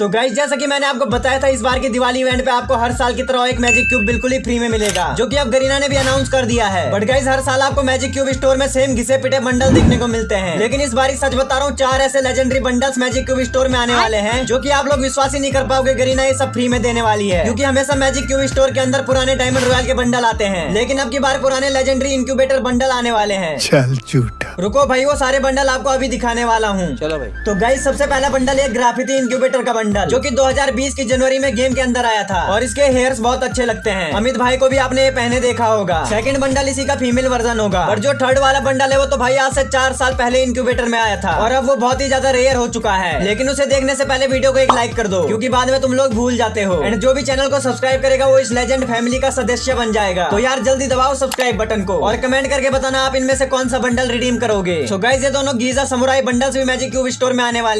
तो गाइस जैसा कि मैंने आपको बताया था, इस बार की दिवाली इवेंट पे आपको हर साल की तरह एक मैजिक क्यूब बिल्कुल ही फ्री में मिलेगा, जो कि अब गरीना ने भी अनाउंस कर दिया है। बट गाइस हर साल आपको मैजिक क्यूब स्टोर में सेम घिसे पिटे बंडल देखने को मिलते हैं। लेकिन इस बार सच बता रहा हूँ, चार ऐसे legendary bundles magic cube store में आने वाले हैं, जो की आप लोग विश्वास ही नहीं कर पाओगे गरीना ये सब फ्री में देने वाली है। क्यूँकी हमेशा मैजिक क्यूब स्टोर के अंदर पुराने डायमंड रॉयल के बंडल आते हैं। लेकिन अब की बार पुराने लेजेंडरी इंक्यूबेटर बंडल आने वाले हैं। चल झूठा। रुको भाई वो सारे बंडल आपको अभी दिखाने वाला हूँ। चलो भाई। तो गाइस सबसे पहला बंडल है ग्राफिटी इंक्यूबेटर का बंडल जो कि 2020 की जनवरी में गेम के अंदर आया था। और इसके हेयर्स बहुत अच्छे लगते हैं। अमित भाई को भी आपने ये पहने देखा होगा। सेकंड बंडल इसी का फीमेल वर्जन होगा। और जो थर्ड वाला बंडल है वो तो भाई आज से चार साल पहले इंक्यूबेटर में आया था। और अब वो बहुत ही ज़्यादा रेयर हो चुका है। लेकिन उसे देखने से पहले वीडियो को एक लाइक कर दो क्यूँकी बाद में तुम लोग भूल जाते हो। एंड जो भी चैनल को सब्सक्राइब करेगा वो इस लेजेंड फैमिली का सदस्य बन जाएगा। तो यार जल्दी दबाओ सब्सक्राइब बटन को। और कमेंट करके बताना आप इनमें से कौन सा बंडल रिडीम करोगे? सो गाइस ये दोनों गीजा समुराई बंडल्स भी मैजिक क्यूब स्टोर में आने वाले